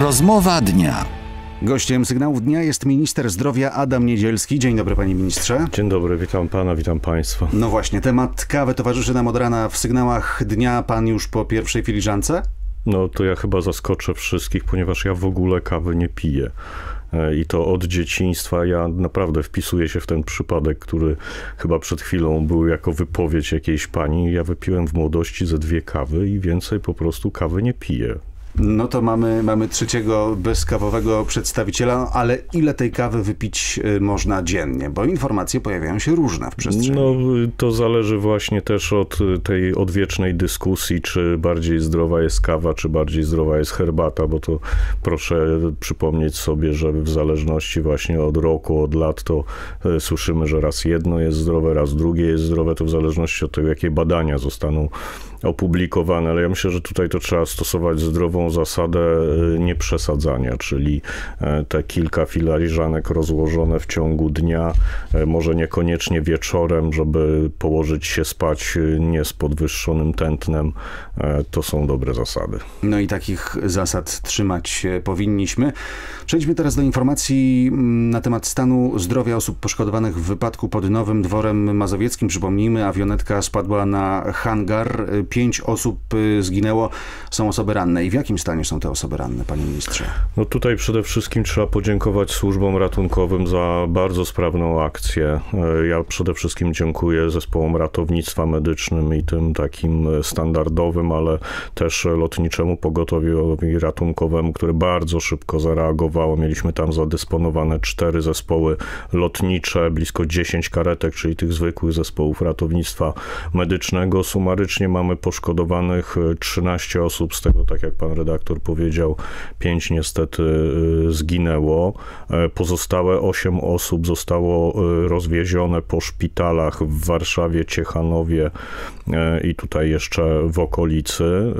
Rozmowa dnia. Gościem sygnału dnia jest minister zdrowia Adam Niedzielski. Dzień dobry, panie ministrze. Dzień dobry, witam pana, witam państwa. No właśnie, temat kawy towarzyszy nam od rana w sygnałach dnia. Pan już po pierwszej filiżance? No to ja chyba zaskoczę wszystkich, ponieważ ja w ogóle kawy nie piję. E, I to od dzieciństwa ja naprawdę wpisuję się w ten przypadek, który chyba przed chwilą był jako wypowiedź jakiejś pani. Ja wypiłem w młodości ze dwie kawy i więcej po prostu kawy nie piję. No to mamy, mamy trzeciego bezkawowego przedstawiciela, ale ile tej kawy wypić y, można dziennie? Bo informacje pojawiają się różne w przestrzeni. No to zależy właśnie też od y, tej odwiecznej dyskusji, czy bardziej zdrowa jest kawa, czy bardziej zdrowa jest herbata, bo to proszę przypomnieć sobie, że w zależności właśnie od roku, od lat, to y, słyszymy, że raz jedno jest zdrowe, raz drugie jest zdrowe, to w zależności od tego, jakie badania zostaną opublikowane, ale ja myślę, że tutaj to trzeba stosować zdrową zasadę y, nieprzesadzania, czyli e, te kilka filiżanek rozłożone w ciągu dnia, e, może niekoniecznie wieczorem, żeby położyć się spać y, nie z podwyższonym tętnem, e, to są dobre zasady. No i takich zasad trzymać się powinniśmy. Przejdźmy teraz do informacji mm, na temat stanu zdrowia osób poszkodowanych w wypadku pod Nowym Dworem Mazowieckim. Przypomnijmy, awionetka spadła na hangar pięć osób y, zginęło, są osoby ranne. I w jakim stanie są te osoby ranne, panie ministrze? No tutaj przede wszystkim trzeba podziękować służbom ratunkowym za bardzo sprawną akcję. E, ja przede wszystkim dziękuję zespołom ratownictwa medycznym i tym takim standardowym, ale też lotniczemu pogotowiowi ratunkowemu, które bardzo szybko zareagowało. Mieliśmy tam zadysponowane cztery zespoły lotnicze, blisko 10 karetek, czyli tych zwykłych zespołów ratownictwa medycznego. Sumarycznie mamy poszkodowanych 13 e, osób, z tego, tak jak pan redaktor powiedział, 5 niestety e, zginęło. E, pozostałe 8 osób zostało rozwiezione po szpitalach w Warszawie, Ciechanowie i tutaj jeszcze w okolicy.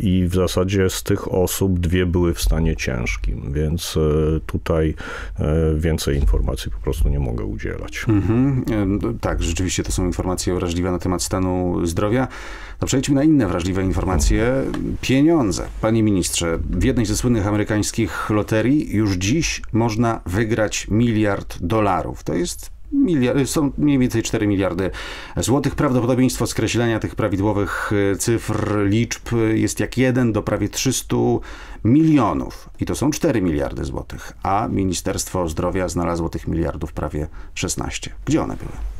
I w zasadzie z tych osób dwie były w stanie ciężkim, więc tutaj więcej informacji po prostu nie mogę udzielać. Mhm. Tak, rzeczywiście to są informacje wrażliwe na temat stanu zdrowia. No przejdźmy na inne wrażliwe informacje. Pieniądze. Panie ministrze, w jednej ze słynnych amerykańskich loterii już dziś można wygrać miliard dolarów. To jest miliard, są mniej więcej 4 miliardy złotych. Prawdopodobieństwo skreślenia tych prawidłowych e, cyfr, liczb jest jak 1 do prawie 300 milionów. I to są 4 miliardy złotych. A Ministerstwo Zdrowia znalazło tych miliardów prawie 16. Gdzie one były?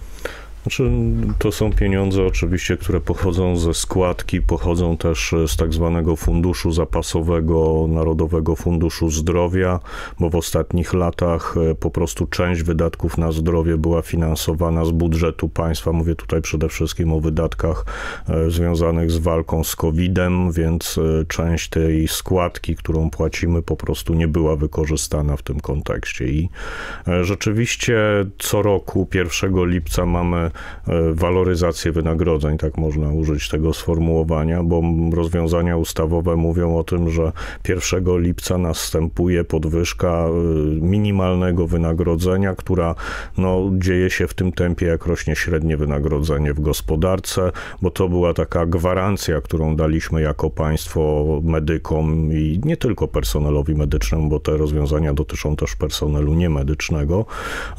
Znaczy, to są pieniądze oczywiście, które pochodzą ze składki, pochodzą też z tak zwanego funduszu zapasowego Narodowego Funduszu Zdrowia, bo w ostatnich latach e, po prostu część wydatków na zdrowie była finansowana z budżetu państwa. Mówię tutaj przede wszystkim o wydatkach e, związanych z walką z COVID-em, więc e, część tej składki, którą płacimy, po prostu nie była wykorzystana w tym kontekście. I rzeczywiście co roku 1 lipca mamy E, waloryzację wynagrodzeń, tak można użyć tego sformułowania, bo rozwiązania ustawowe mówią o tym, że 1 lipca następuje podwyżka e, minimalnego wynagrodzenia, która no, dzieje się w tym tempie, jak rośnie średnie wynagrodzenie w gospodarce, bo to była taka gwarancja, którą daliśmy jako państwo medykom i nie tylko personelowi medycznemu, bo te rozwiązania dotyczą też personelu niemedycznego,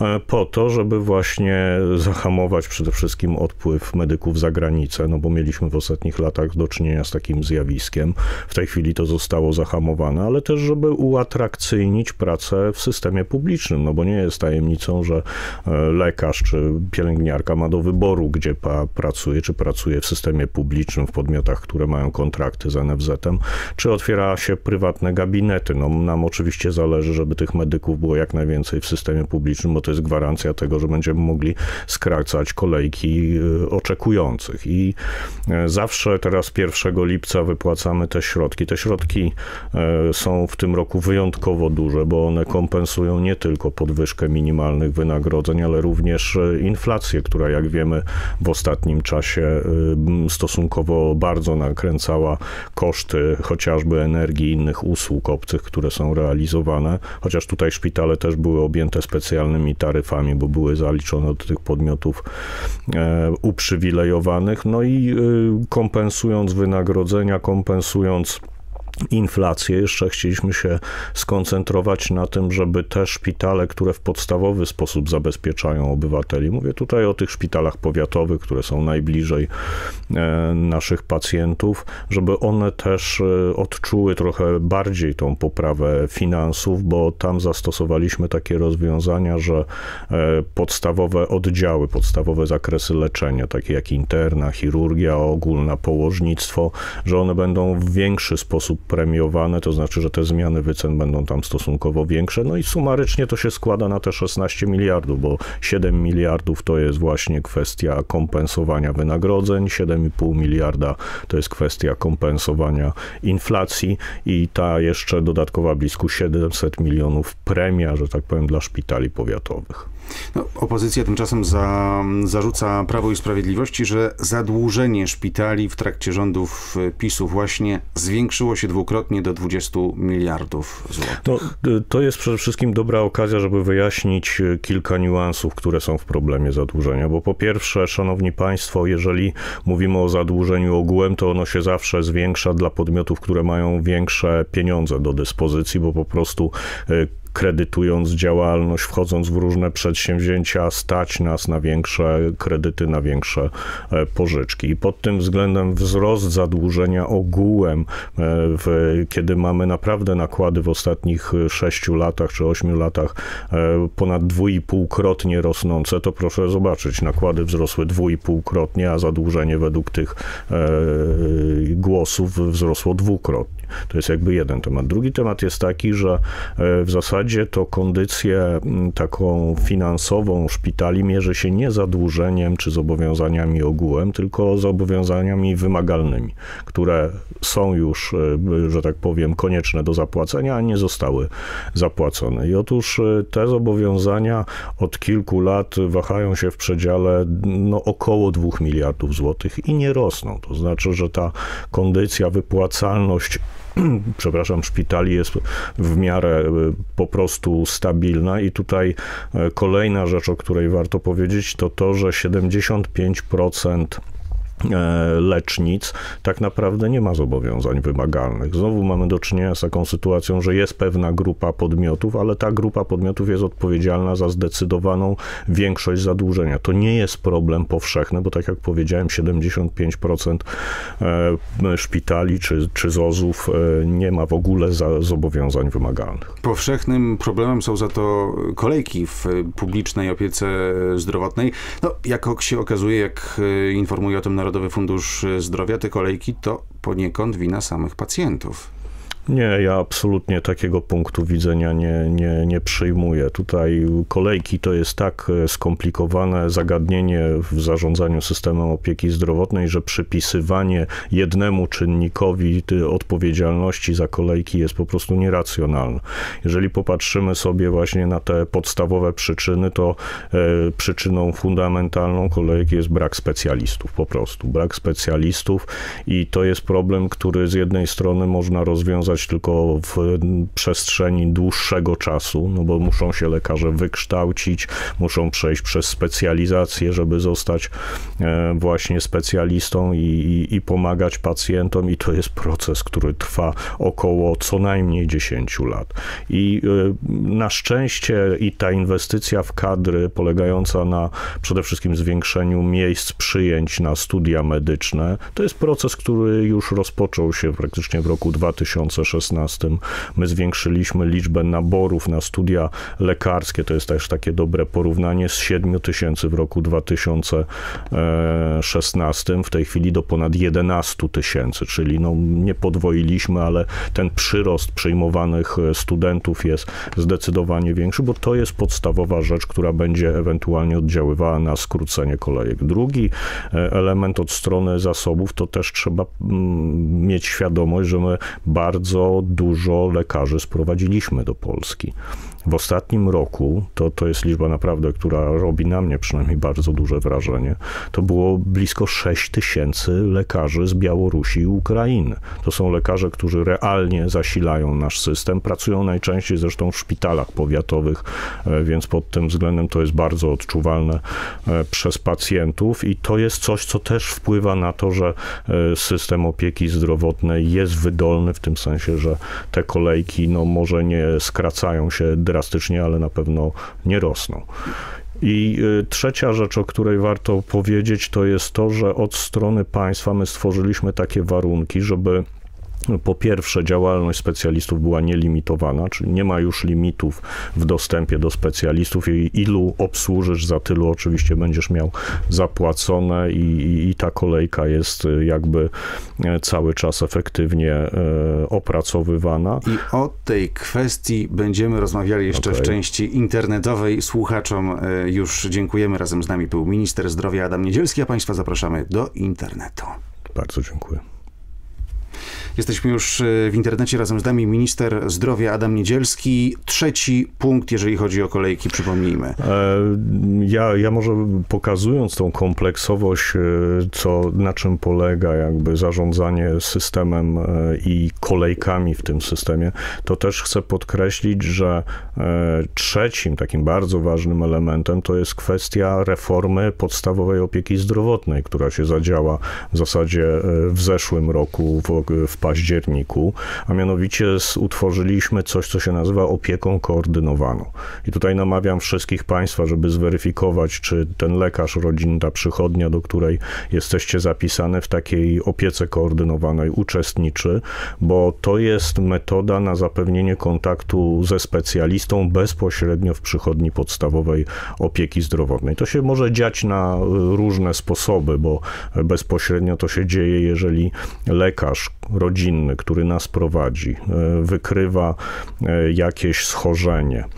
e, po to, żeby właśnie zahamować przede wszystkim odpływ medyków za granicę, no bo mieliśmy w ostatnich latach do czynienia z takim zjawiskiem. W tej chwili to zostało zahamowane, ale też, żeby uatrakcyjnić pracę w systemie publicznym, no bo nie jest tajemnicą, że e, lekarz czy pielęgniarka ma do wyboru, gdzie pracuje, czy pracuje w systemie publicznym, w podmiotach, które mają kontrakty z NFZ-em, czy otwiera się prywatne gabinety. No, nam oczywiście zależy, żeby tych medyków było jak najwięcej w systemie publicznym, bo to jest gwarancja tego, że będziemy mogli skracać kolejki y, oczekujących. I e, zawsze teraz 1 lipca wypłacamy te środki. Te środki e, są w tym roku wyjątkowo duże, bo one kompensują nie tylko podwyżkę minimalnych wynagrodzeń, ale również e, inflację, która jak wiemy w ostatnim czasie stosunkowo bardzo nakręcała koszty chociażby energii i innych usług obcych, które są realizowane, chociaż tutaj szpitale też były objęte specjalnymi taryfami, bo były zaliczone do tych podmiotów uprzywilejowanych, no i e, kompensując wynagrodzenia, kompensując inflację. Jeszcze chcieliśmy się skoncentrować na tym, żeby te szpitale, które w podstawowy sposób zabezpieczają obywateli, mówię tutaj o tych szpitalach powiatowych, które są najbliżej e, naszych pacjentów, żeby one też e, odczuły trochę bardziej tą poprawę finansów, bo tam zastosowaliśmy takie rozwiązania, że e, podstawowe oddziały, podstawowe zakresy leczenia, takie jak interna, chirurgia ogólna, położnictwo, że one będą w większy sposób premiowane, to znaczy, że te zmiany wycen będą tam stosunkowo większe. No i sumarycznie to się składa na te 16 miliardów, bo 7 miliardów to jest właśnie kwestia kompensowania wynagrodzeń, 7,5 miliarda to jest kwestia kompensowania inflacji i ta jeszcze dodatkowa blisko 700 milionów premia, że tak powiem, dla szpitali powiatowych. No, opozycja tymczasem za, zarzuca Prawo i Sprawiedliwości, że zadłużenie szpitali w trakcie rządów PiSu właśnie zwiększyło się dwukrotnie do 20 miliardów złotych. No, to jest przede wszystkim dobra okazja, żeby wyjaśnić e, kilka niuansów, które są w problemie zadłużenia, bo po pierwsze, szanowni państwo, jeżeli mówimy o zadłużeniu ogółem, to ono się zawsze zwiększa dla podmiotów, które mają większe pieniądze do dyspozycji, bo po prostu kredytując działalność, wchodząc w różne przedsięwzięcia, stać nas na większe kredyty, na większe e, pożyczki. I pod tym względem wzrost zadłużenia ogółem, e, w, kiedy mamy naprawdę nakłady w ostatnich sześciu latach czy ośmiu latach e, ponad dwuipółkrotnie rosnące, to proszę zobaczyć, nakłady wzrosły dwuipółkrotnie, a zadłużenie według tych głosów wzrosło dwukrotnie. To jest jakby jeden temat. Drugi temat jest taki, że e, w zasadzie to kondycję taką finansową szpitali mierzy się nie zadłużeniem czy zobowiązaniami ogółem, tylko zobowiązaniami wymagalnymi, które są już, e, że tak powiem, konieczne do zapłacenia, a nie zostały zapłacone. I otóż e, te zobowiązania od kilku lat wahają się w przedziale no, około 2 miliardów złotych i nie rosną. To znaczy, że ta kondycja, wypłacalność przepraszam, szpitali jest w miarę e, po prostu stabilna. I tutaj e, kolejna rzecz, o której warto powiedzieć, to to, że 75% E, lecznic tak naprawdę nie ma zobowiązań wymagalnych. Znowu mamy do czynienia z taką sytuacją, że jest pewna grupa podmiotów, ale ta grupa podmiotów jest odpowiedzialna za zdecydowaną większość zadłużenia. To nie jest problem powszechny, bo tak jak powiedziałem, 75% e, szpitali czy, czy ZOZ-ów e, nie ma w ogóle za zobowiązań wymagalnych. Powszechnym problemem są za to kolejki w publicznej opiece zdrowotnej. No, jak się okazuje, jak informuje o tym Narodowy Fundusz Zdrowia, te kolejki to poniekąd wina samych pacjentów. Nie, ja absolutnie takiego punktu widzenia nie, nie, nie przyjmuję. Tutaj kolejki to jest tak e, skomplikowane zagadnienie w zarządzaniu systemem opieki zdrowotnej, że przypisywanie jednemu czynnikowi odpowiedzialności za kolejki jest po prostu nieracjonalne. Jeżeli popatrzymy sobie właśnie na te podstawowe przyczyny, to e, przyczyną fundamentalną kolejki jest brak specjalistów, po prostu. Brak specjalistów i to jest problem, który z jednej strony można rozwiązać tylko w przestrzeni dłuższego czasu, no bo muszą się lekarze wykształcić, muszą przejść przez specjalizację, żeby zostać e, właśnie specjalistą i, i, i pomagać pacjentom i to jest proces, który trwa około co najmniej 10 lat. I e, na szczęście i ta inwestycja w kadry polegająca na przede wszystkim zwiększeniu miejsc przyjęć na studia medyczne, to jest proces, który już rozpoczął się praktycznie w roku 2016 2016 my zwiększyliśmy liczbę naborów na studia lekarskie. To jest też takie dobre porównanie z 7 tysięcy w roku 2016 w tej chwili do ponad 11 tysięcy, czyli no nie podwoiliśmy, ale ten przyrost przyjmowanych studentów jest zdecydowanie większy, bo to jest podstawowa rzecz, która będzie ewentualnie oddziaływała na skrócenie kolejek. Drugi e, element od strony zasobów to też trzeba mm, mieć świadomość, że my bardzo bardzo dużo lekarzy sprowadziliśmy do Polski W ostatnim roku, to, to jest liczba naprawdę, która robi na mnie przynajmniej bardzo duże wrażenie, to było blisko 6 tysięcy lekarzy z Białorusi i Ukrainy. To są lekarze, którzy realnie zasilają nasz system, pracują najczęściej zresztą w szpitalach powiatowych, e, więc pod tym względem to jest bardzo odczuwalne e, przez pacjentów i to jest coś, co też wpływa na to, że e, system opieki zdrowotnej jest wydolny w tym sensie, że te kolejki no może nie skracają się drastycznie, ale na pewno nie rosną. I trzecia rzecz, o której warto powiedzieć, to jest to, że od strony państwa my stworzyliśmy takie warunki, żeby po pierwsze, działalność specjalistów była nielimitowana, czyli nie ma już limitów w dostępie do specjalistów i ilu obsłużysz, za tylu oczywiście będziesz miał zapłacone i, i, i ta kolejka jest y, jakby e, cały czas efektywnie e, opracowywana. I o tej kwestii będziemy rozmawiali jeszcze okay. w części internetowej. Słuchaczom e, już dziękujemy. Razem z nami był minister zdrowia Adam Niedzielski, a Państwa zapraszamy do internetu. Bardzo dziękuję. Jesteśmy już e, w internecie razem z nami minister zdrowia Adam Niedzielski. Trzeci punkt, jeżeli chodzi o kolejki, przypomnijmy. E, ja, ja może pokazując tą kompleksowość, e, co, na czym polega jakby zarządzanie systemem i kolejkami w tym systemie, to też chcę podkreślić, że trzecim takim bardzo ważnym elementem to jest kwestia reformy podstawowej opieki zdrowotnej, która się zadziała w zasadzie w zeszłym roku w, w październiku, a mianowicie utworzyliśmy coś, co się nazywa opieką koordynowaną. I tutaj namawiam wszystkich Państwa, żeby zweryfikować, czy ten lekarz rodzinny, ta przychodnia, do której jesteście zapisane w takiej opiece koordynowanej uczestniczy, bo to jest metoda na zapewnienie kontaktu ze specjalistą bezpośrednio w przychodni podstawowej opieki zdrowotnej. To się może dziać na różne sposoby, bo bezpośrednio to się dzieje, jeżeli lekarz rodzinny, który nas prowadzi, e, wykrywa e, jakieś schorzenie, e,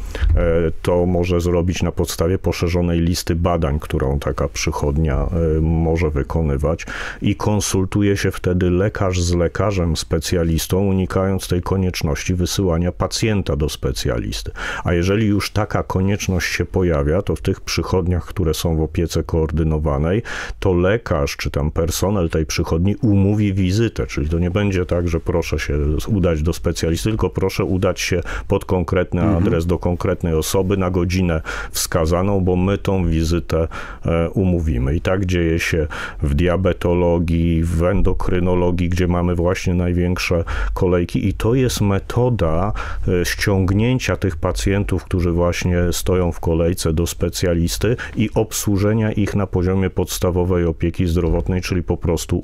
to może zrobić na podstawie poszerzonej listy badań, którą taka przychodnia może wykonywać i konsultuje się wtedy lekarz z lekarzem specjalistą, unikając tej konieczności wysyłania pacjenta do specjalisty. A jeżeli już taka konieczność się pojawia, to w tych przychodniach, które są w opiece koordynowanej, to lekarz czy tam personel tej przychodni umówi wizytę, czyli to nie będzie tak, że proszę się udać do specjalisty, tylko proszę udać się pod konkretny mhm. adres do konkretnej osoby na godzinę wskazaną, bo my tą wizytę e, umówimy. I tak dzieje się w diabetologii, w endokrynologii, gdzie mamy właśnie największe kolejki i to jest metoda e, ściągnięcia tych pacjentów, którzy właśnie stoją w kolejce do specjalisty i obsłużenia ich na poziomie podstawowej opieki zdrowotnej, czyli po prostu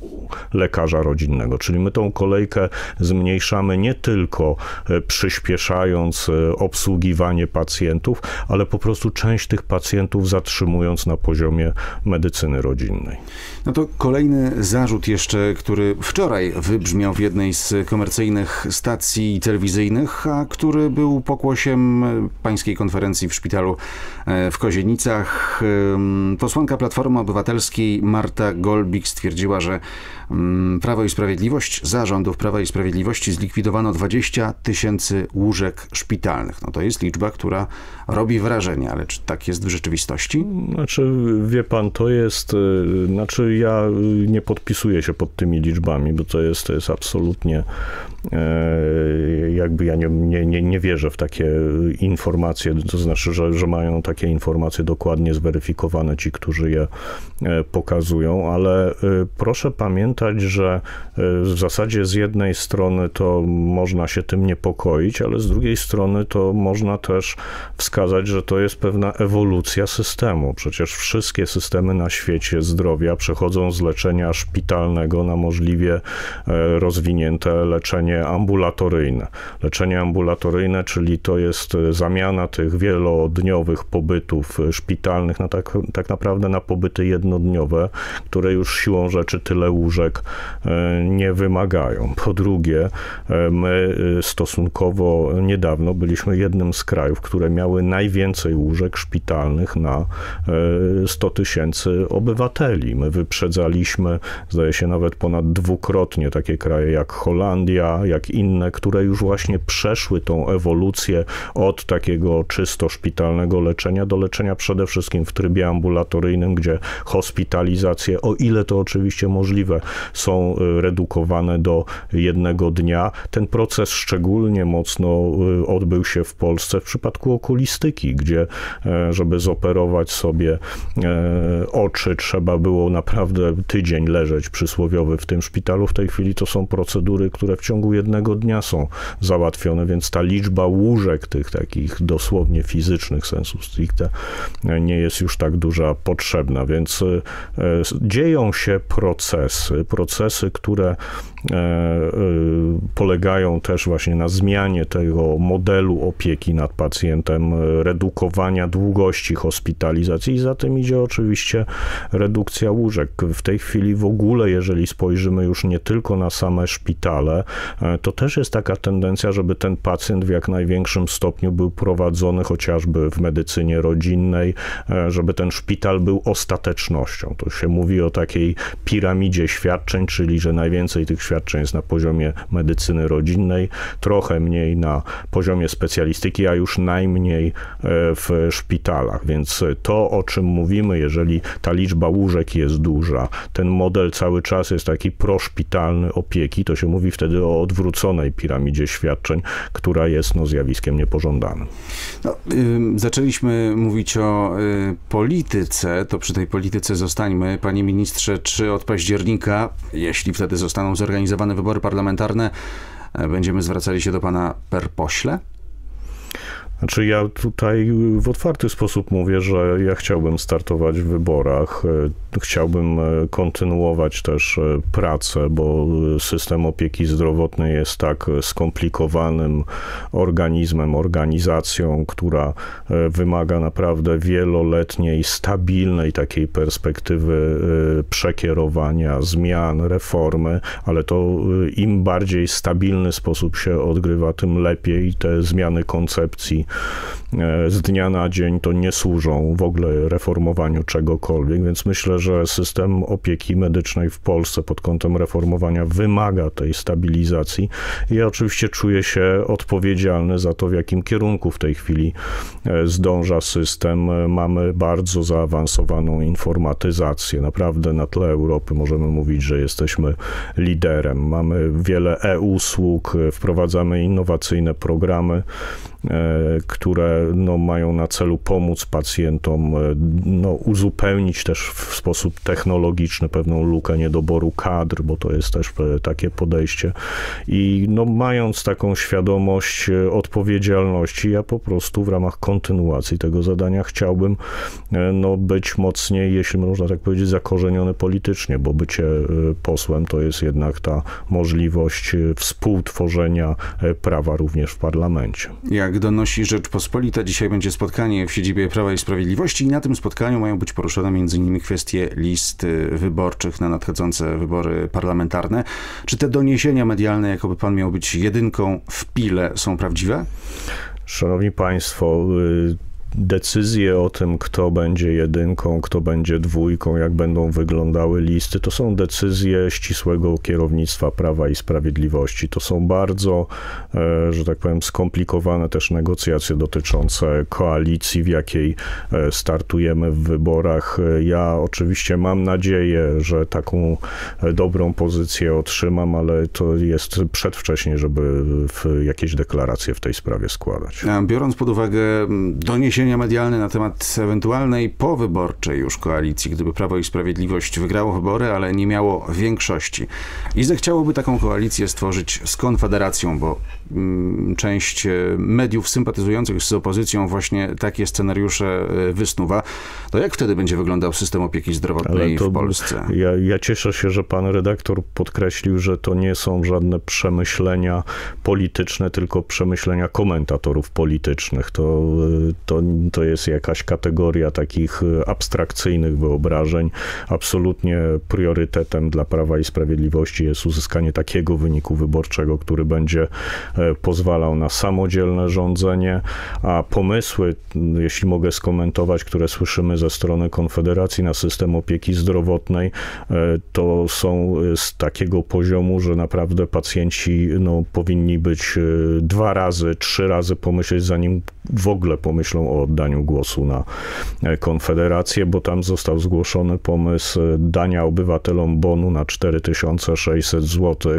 lekarza rodzinnego. Czyli my tą kolejkę zmniejszamy nie tylko e, przyspieszając e, obsługiwanie pacjentów, ale po prostu część tych pacjentów zatrzymując na poziomie medycyny rodzinnej. No to kolejny zarzut jeszcze, który wczoraj wybrzmiał w jednej z komercyjnych stacji telewizyjnych, a który był pokłosiem pańskiej konferencji w szpitalu e, w Kozienicach. Posłanka Platformy Obywatelskiej Marta Golbik stwierdziła, że mm, Prawo i Sprawiedliwość, zarządów Prawa i Sprawiedliwości zlikwidowano 20 tysięcy łóżek szpitalnych. No to jest liczba, która robi wrażenie, ale czy tak jest w rzeczywistości? Znaczy, wie pan, to jest, y, znaczy ja nie podpisuję się pod tymi liczbami, bo to jest, to jest absolutnie E, jakby ja nie, nie, nie wierzę w takie informacje, to znaczy, że, że mają takie informacje dokładnie zweryfikowane ci, którzy je e, pokazują, ale e, proszę pamiętać, że w zasadzie z jednej strony to można się tym niepokoić, ale z drugiej strony to można też wskazać, że to jest pewna ewolucja systemu. Przecież wszystkie systemy na świecie zdrowia przechodzą z leczenia szpitalnego na możliwie rozwinięte leczenie ambulatoryjne. Leczenie ambulatoryjne, czyli to jest e, zamiana tych wielodniowych pobytów e, szpitalnych na tak, tak naprawdę na pobyty jednodniowe, które już siłą rzeczy tyle łóżek e, nie wymagają. Po drugie, my stosunkowo niedawno byliśmy jednym z krajów, które miały najwięcej łóżek szpitalnych na 100 tysięcy obywateli. My wyprzedzaliśmy, zdaje się, nawet ponad dwukrotnie takie kraje jak Holandia, jak inne, które już właśnie przeszły tą ewolucję od takiego czysto szpitalnego leczenia do leczenia przede wszystkim w trybie ambulatoryjnym, gdzie hospitalizacje, o ile to oczywiście możliwe, są redukowane do jednego dnia. Ten proces szczególnie mocno y, odbył się w Polsce w przypadku okulistyki, gdzie e, żeby zoperować sobie e, oczy trzeba było naprawdę tydzień leżeć przysłowiowy w tym szpitalu. W tej chwili to są procedury, które w ciągu jednego dnia są załatwione, więc ta liczba łóżek tych takich dosłownie fizycznych sensu stricte e, nie jest już tak duża potrzebna, więc dzieją się procesy, procesy, które polegają też właśnie na zmianie tego modelu opieki nad pacjentem, redukowania długości hospitalizacji i za tym idzie oczywiście redukcja łóżek. W tej chwili w ogóle, jeżeli spojrzymy już nie tylko na same szpitale, e, to też jest taka tendencja, żeby ten pacjent w jak największym stopniu był prowadzony chociażby w medycynie rodzinnej, żeby ten szpital był ostatecznością. To się mówi o takiej piramidzie świadczeń, czyli że najwięcej tych świadczeń jest na poziomie medycyny rodzinnej, trochę mniej na poziomie specjalistyki, a już najmniej e, w szpitalach. Więc to, o czym mówimy, jeżeli ta liczba łóżek jest duża, ten model cały czas jest taki proszpitalny opieki, to się mówi wtedy o odwróconej piramidzie świadczeń, która jest no, zjawiskiem niepożądanym. No, zaczęliśmy mówić o y, polityce, to przy tej polityce zostańmy. Panie ministrze, czy od października, jeśli wtedy zostaną zorganizowane wybory parlamentarne, będziemy zwracali się do pana per pośle? Znaczy ja tutaj w otwarty sposób mówię, że ja chciałbym startować w wyborach. Chciałbym e, kontynuować też e, pracę, bo system opieki zdrowotnej jest tak skomplikowanym organizmem, organizacją, która e, wymaga naprawdę wieloletniej, stabilnej takiej perspektywy przekierowania, zmian, reformy, ale to im bardziej stabilny sposób się odgrywa, tym lepiej te zmiany koncepcji z dnia na dzień to nie służą w ogóle reformowaniu czegokolwiek, więc myślę, że system opieki medycznej w Polsce pod kątem reformowania wymaga tej stabilizacji. Ja oczywiście czuję się odpowiedzialny za to, w jakim kierunku w tej chwili e, zdąża system. Mamy bardzo zaawansowaną informatyzację. Naprawdę na tle Europy możemy mówić, że jesteśmy liderem. Mamy wiele e-usług, wprowadzamy innowacyjne programy E, które no, mają na celu pomóc pacjentom, e, no, uzupełnić też w sposób technologiczny pewną lukę niedoboru kadr, bo to jest też e, takie podejście. I no, mając taką świadomość odpowiedzialności, ja po prostu w ramach kontynuacji tego zadania chciałbym no, być mocniej, jeśli można tak powiedzieć, zakorzeniony politycznie, bo bycie posłem to jest jednak ta możliwość współtworzenia prawa również w parlamencie. Jak jak donosi Rzeczpospolita, dzisiaj będzie spotkanie w siedzibie Prawa i Sprawiedliwości i na tym spotkaniu mają być poruszone m.in. kwestie list wyborczych na nadchodzące wybory parlamentarne. Czy te doniesienia medialne, jakoby pan miał być jedynką w pile, są prawdziwe? Szanowni Państwo, y, decyzje o tym, kto będzie jedynką, kto będzie dwójką, jak będą wyglądały listy, to są decyzje ścisłego kierownictwa Prawa i Sprawiedliwości. To są bardzo, e, że tak powiem, skomplikowane też negocjacje dotyczące koalicji, w jakiej e, startujemy w wyborach. Ja oczywiście mam nadzieję, że taką e, dobrą pozycję otrzymam, ale to jest przedwcześnie, żeby jakieś deklaracje w tej sprawie składać. Biorąc pod uwagę doniesienia doniesienia medialne na temat ewentualnej powyborczej już koalicji, gdyby Prawo i Sprawiedliwość wygrało wybory, ale nie miało większości. I zechciałoby taką koalicję stworzyć z Konfederacją, bo mm, część e, mediów sympatyzujących z opozycją właśnie takie scenariusze e, wysnuwa. To jak wtedy będzie wyglądał system opieki zdrowotnej w Polsce? Ja, ja cieszę się, że pan redaktor podkreślił, że to nie są żadne przemyślenia polityczne, tylko przemyślenia komentatorów politycznych. To, e, to to jest jakaś kategoria takich abstrakcyjnych wyobrażeń. Absolutnie priorytetem dla Prawa i Sprawiedliwości jest uzyskanie takiego wyniku wyborczego, który będzie pozwalał na samodzielne rządzenie, a pomysły, jeśli mogę skomentować, które słyszymy ze strony Konfederacji na system opieki zdrowotnej, to są z takiego poziomu, że naprawdę pacjenci no, powinni być dwa razy, trzy razy pomyśleć, zanim w ogóle pomyślą o oddaniu głosu na e, Konfederację, bo tam został zgłoszony pomysł e, dania obywatelom bonu na 4600 zł.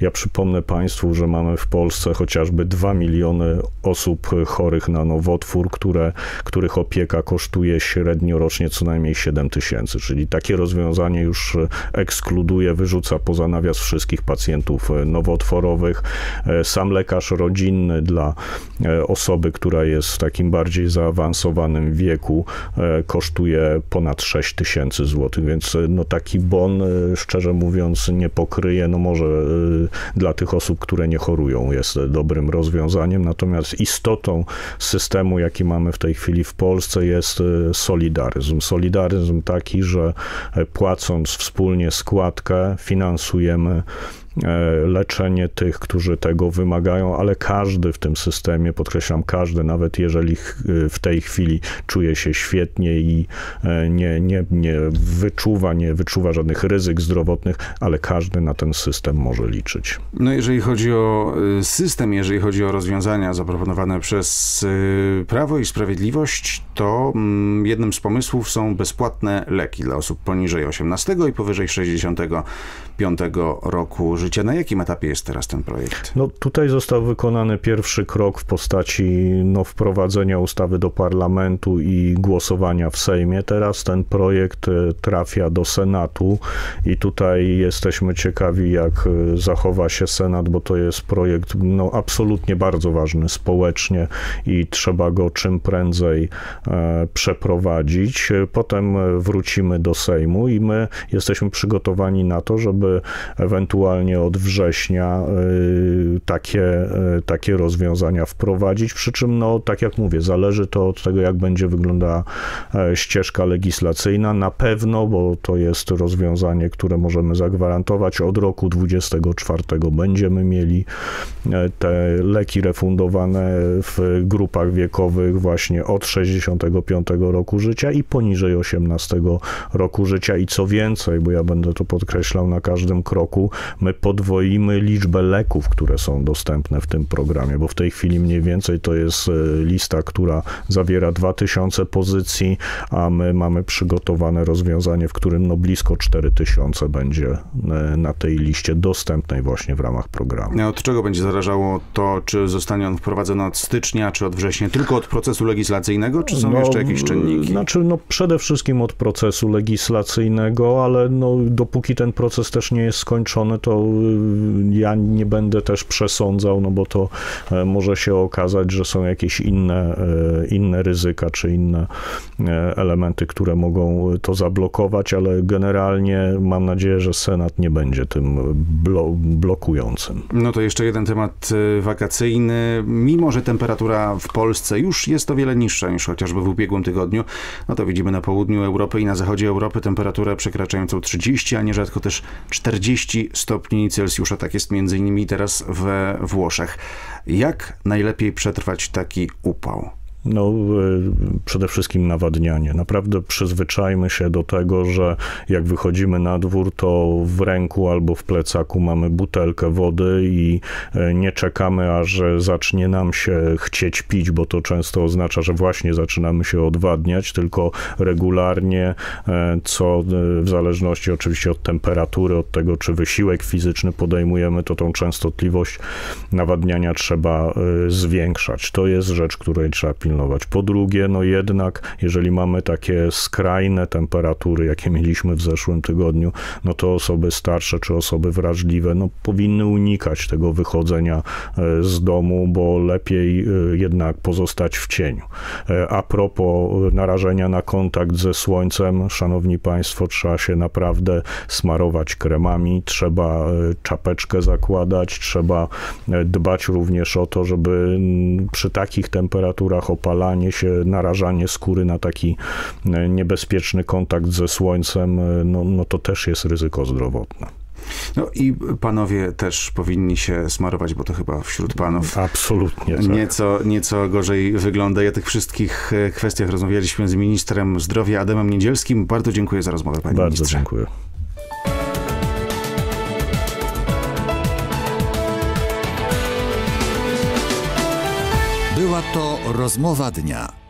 Ja przypomnę Państwu, że mamy w Polsce chociażby 2 miliony osób chorych na nowotwór, które, których opieka kosztuje średnio rocznie co najmniej 7 tysięcy, czyli takie rozwiązanie już e, ekskluduje, wyrzuca poza nawias wszystkich pacjentów nowotworowych. Sam lekarz rodzinny dla osoby, która jest w takim bardziej zaawansowanym wieku, e, kosztuje ponad 6 tysięcy złotych, więc e, no taki bon, e, szczerze mówiąc, nie pokryje, no może dla tych osób, które nie chorują, jest dobrym rozwiązaniem, natomiast istotą systemu, jaki mamy w tej chwili w Polsce jest solidaryzm. Solidaryzm taki, że płacąc wspólnie składkę, finansujemy leczenie tych, którzy tego wymagają, ale każdy w tym systemie, podkreślam, każdy, nawet jeżeli w tej chwili czuje się świetnie i e, nie, nie, nie wyczuwa, nie wyczuwa żadnych ryzyk zdrowotnych, ale każdy na ten system może liczyć. No jeżeli chodzi o system, jeżeli chodzi o rozwiązania zaproponowane przez Prawo i Sprawiedliwość, to mm, jednym z pomysłów są bezpłatne leki dla osób poniżej 18 i powyżej 65 roku Na jakim etapie jest teraz ten projekt? No tutaj został wykonany pierwszy krok w postaci no, wprowadzenia ustawy do parlamentu i głosowania w Sejmie. Teraz ten projekt e, trafia do Senatu i tutaj jesteśmy ciekawi, jak e, zachowa się Senat, bo to jest projekt no, absolutnie bardzo ważny społecznie i trzeba go czym prędzej e, przeprowadzić. Potem wrócimy do Sejmu i my jesteśmy przygotowani na to, żeby ewentualnie od września y, takie, y, takie rozwiązania wprowadzić. Przy czym, no, tak jak mówię, zależy to od tego, jak będzie wyglądała e, ścieżka legislacyjna. Na pewno, bo to jest rozwiązanie, które możemy zagwarantować, od roku 24 będziemy mieli e, te leki refundowane w grupach wiekowych właśnie od 65 roku życia i poniżej 18 roku życia. I co więcej, bo ja będę to podkreślał na każdym kroku, my podwoimy liczbę leków, które są dostępne w tym programie, bo w tej chwili mniej więcej to jest e, lista, która zawiera 2000 pozycji, a my mamy przygotowane rozwiązanie, w którym no blisko 4000 będzie e, na tej liście dostępnej właśnie w ramach programu. Od czego będzie zależało to, czy zostanie on wprowadzony od stycznia, czy od września? Tylko od procesu legislacyjnego, czy są no, jeszcze jakieś czynniki? Znaczy, no przede wszystkim od procesu legislacyjnego, ale no dopóki ten proces też nie jest skończony, to ja nie będę też przesądzał, no bo to e, może się okazać, że są jakieś inne, e, inne ryzyka czy inne e, elementy, które mogą to zablokować, ale generalnie mam nadzieję, że Senat nie będzie tym blokującym. No to jeszcze jeden temat wakacyjny. Mimo, że temperatura w Polsce już jest o wiele niższa niż chociażby w ubiegłym tygodniu, no to widzimy na południu Europy i na zachodzie Europy temperaturę przekraczającą 30, a nierzadko też 40 stopni Celsjusza. Tak jest między innymi teraz we Włoszech. Jak najlepiej przetrwać taki upał? No, e, przede wszystkim nawadnianie. Naprawdę przyzwyczajmy się do tego, że jak wychodzimy na dwór, to w ręku albo w plecaku mamy butelkę wody i e, nie czekamy, aż zacznie nam się chcieć pić, bo to często oznacza, że właśnie zaczynamy się odwadniać, tylko regularnie, e, co w zależności oczywiście od temperatury, od tego, czy wysiłek fizyczny podejmujemy, to tą częstotliwość nawadniania trzeba zwiększać. To jest rzecz, której trzeba pilnować pilnować. Po drugie, no jednak, jeżeli mamy takie skrajne temperatury, jakie mieliśmy w zeszłym tygodniu, no to osoby starsze czy osoby wrażliwe, no powinny unikać tego wychodzenia e, z domu, bo lepiej e, jednak pozostać w cieniu. E, a propos narażenia na kontakt ze słońcem, szanowni państwo, trzeba się naprawdę smarować kremami, trzeba czapeczkę zakładać, trzeba dbać również o to, żeby przy takich temperaturach opalanie się, narażanie skóry na taki niebezpieczny kontakt ze słońcem, no, no to też jest ryzyko zdrowotne. No i panowie też powinni się smarować, bo to chyba wśród panów absolutnie tak. nieco, nieco gorzej wygląda. O tych wszystkich e, kwestiach rozmawialiśmy z ministrem zdrowia Adamem Niedzielskim. Bardzo dziękuję za rozmowę, panie Bardzo ministrze. dziękuję. Rozmowa dnia.